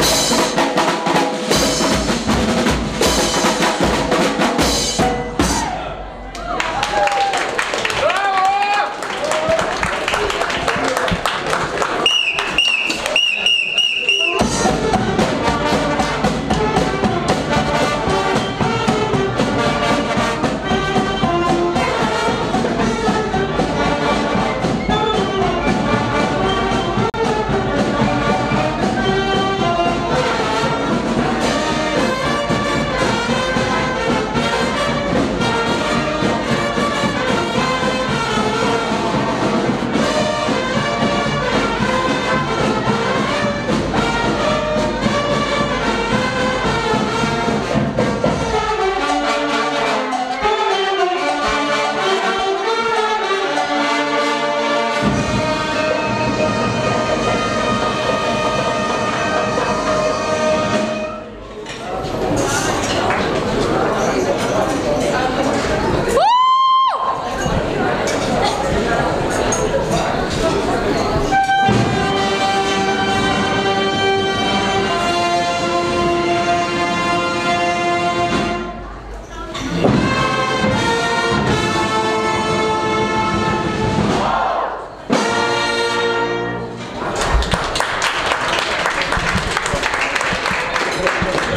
you.